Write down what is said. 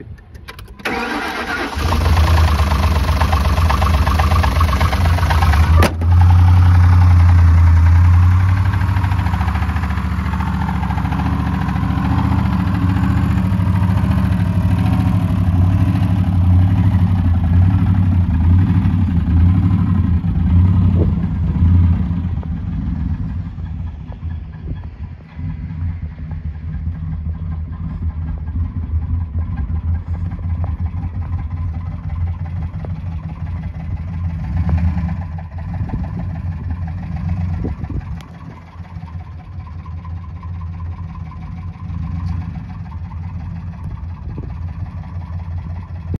it.